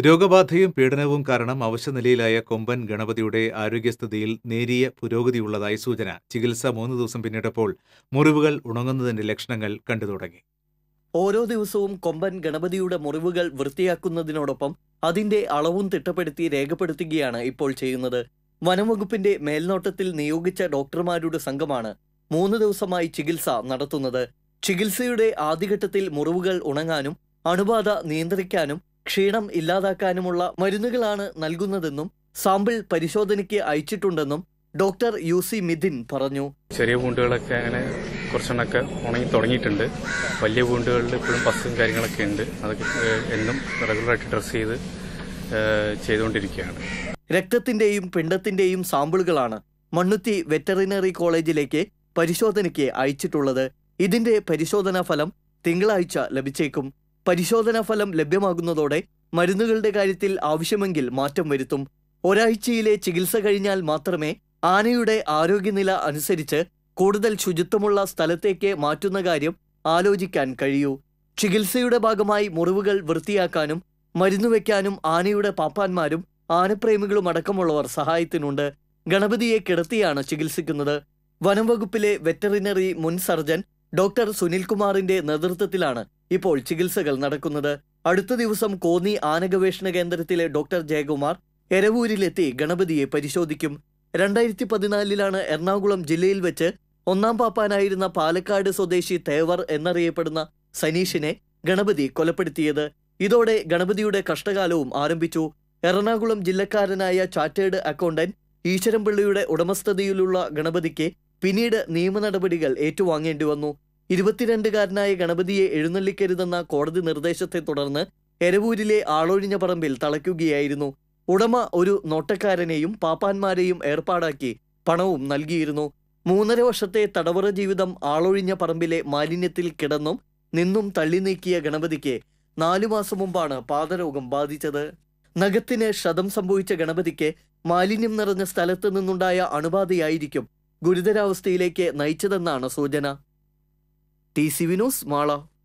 രോഗബാധയും പീഡനവും കാരണം അവശനിലയിലായ കൊമ്പൻ ഗണപതിയുടെ ആരോഗ്യസ്ഥിതിയിൽ നേരിയ പുരോഗതിയുള്ളതായി സൂചന. ചികിത്സ മൂന്ന് ദിവസം പിന്നിട്ടപ്പോൾ മുറിവുകൾ ഉണങ്ങുന്നതിന്റെ ലക്ഷണങ്ങൾ കണ്ടു തുടങ്ങി. ഓരോ ദിവസവും കൊമ്പൻ ഗണപതിയുടെ മുറിവുകൾ വൃത്തിയാക്കുന്നതിനോടൊപ്പം അതിന്റെ അളവും തിട്ടപ്പെടുത്തി രേഖപ്പെടുത്തുകയാണ് ഇപ്പോൾ ചെയ്യുന്നത്. വനംവകുപ്പിന്റെ മേൽനോട്ടത്തിൽ നിയോഗിച്ച ഡോക്ടർമാരുടെ സംഘമാണ് മൂന്ന് ദിവസമായി ചികിത്സ നടത്തുന്നത്. ചികിത്സയുടെ ആദ്യഘട്ടത്തിൽ മുറിവുകൾ ഉണങ്ങാനും അണുബാധ നിയന്ത്രിക്കാനും ക്ഷീണം ഇല്ലാതാക്കാനുമുള്ള മരുന്നുകളാണ് നൽകുന്നതെന്നും സാമ്പിൾ പരിശോധനയ്ക്ക് അയച്ചിട്ടുണ്ടെന്നും ഡോക്ടർ യു സി മിഥിൻ പറഞ്ഞു. ചെറിയ വൂണ്ടുകളൊക്കെ അങ്ങനെ കുറച്ചെണ്ണൊക്കെ ഉണങ്ങി തുടങ്ങിയിട്ടുണ്ട്. വലിയ വൂണ്ടുകളിൽ ഇപ്പോഴും പസും കാര്യങ്ങളൊക്കെ ഉണ്ട്. അതൊക്കെ എന്നും റെഗുലറായിട്ട് ഡ്രസ്സ് ചെയ്ത് ചെയ്തുകൊണ്ടിരിക്കുകയാണ്. രക്തത്തിന്റെയും പിണ്ടത്തിന്റെയും സാമ്പിളുകളാണ് മണ്ണുത്തി വെറ്ററിനറി കോളേജിലേക്ക് പരിശോധനയ്ക്ക് അയച്ചിട്ടുള്ളത്. ഇതിന്റെ പരിശോധനാ ഫലം തിങ്കളാഴ്ച ലഭിച്ചേക്കും. പരിശോധനാ ഫലം ലഭ്യമാകുന്നതോടെ മരുന്നുകളുടെ കാര്യത്തിൽ ആവശ്യമെങ്കിൽ മാറ്റം വരുത്തും. ഒരാഴ്ചയിലെ ചികിത്സ കഴിഞ്ഞാൽ മാത്രമേ ആനയുടെ ആരോഗ്യനില അനുസരിച്ച് കൂടുതൽ ശുചിത്വമുള്ള സ്ഥലത്തേക്ക് മാറ്റുന്ന കാര്യം ആലോചിക്കാൻ കഴിയൂ. ചികിത്സയുടെ ഭാഗമായി മുറിവുകൾ വൃത്തിയാക്കാനും മരുന്നു വയ്ക്കാനും ആനയുടെ പാപ്പാന്മാരും ആനപ്രേമികളും അടക്കമുള്ളവർ സഹായത്തിനുണ്ട്. ഗണപതിയെ കിടത്തിയാണ് ചികിത്സിക്കുന്നത്. വനംവകുപ്പിലെ വെറ്ററിനറി മുൻ സർജൻ ഡോക്ടർ സുനിൽകുമാറിന്റെ നേതൃത്വത്തിലാണ് ഇപ്പോൾ ചികിത്സകൾ നടക്കുന്നത്. അടുത്ത ദിവസം കോന്നി ആനഗവേഷണ കേന്ദ്രത്തിലെ ഡോക്ടർ ജയകുമാർ എരവൂരിലെത്തി ഗണപതിയെ പരിശോധിക്കും. രണ്ടായിരത്തി പതിനാലിലാണ് എറണാകുളം ജില്ലയിൽ വെച്ച് ഒന്നാം പാപ്പാനായിരുന്ന പാലക്കാട് സ്വദേശി തേവർ എന്നറിയപ്പെടുന്ന സനീഷിനെ ഗണപതി കൊലപ്പെടുത്തിയത്. ഇതോടെ ഗണപതിയുടെ കഷ്ടകാലവും ആരംഭിച്ചു. എറണാകുളം ജില്ലക്കാരനായ ചാർട്ടേഡ് അക്കൗണ്ടന്റ് ഈശ്വരൻപിള്ളിയുടെ ഉടമസ്ഥതയിലുള്ള ഗണപതിക്ക് പിന്നീട് നിയമ നടപടികൾ ഏറ്റുവാങ്ങേണ്ടി വന്നു. ഇരുപത്തിരണ്ടുകാരനായ ഗണപതിയെ എഴുന്നള്ളിക്കരുതെന്ന കോടതി നിർദ്ദേശത്തെ തുടർന്ന് എരവൂരിലെ ആളൊഴിഞ്ഞ പറമ്പിൽ തളയ്ക്കുകയായിരുന്നു. ഉടമ ഒരു നോട്ടക്കാരനെയും പാപ്പാന്മാരെയും ഏർപ്പാടാക്കി പണവും നൽകിയിരുന്നു. മൂന്നര വർഷത്തെ തടവറ ജീവിതം ആളൊഴിഞ്ഞ പറമ്പിലെ മാലിന്യത്തിൽ കിടന്നും നിന്നും തള്ളി നീക്കിയ ഗണപതിക്ക് നാലു മാസം മുമ്പാണ് പാദരോഗം ബാധിച്ചത്. നഖത്തിന് ക്ഷതം സംഭവിച്ച ഗണപതിക്ക് മാലിന്യം നിറഞ്ഞ സ്ഥലത്ത് നിന്നുണ്ടായ അണുബാധയായിരിക്കും ഗുരുതരാവസ്ഥയിലേക്ക് നയിച്ചതെന്നാണ് സൂചന. T C Vinos Mala.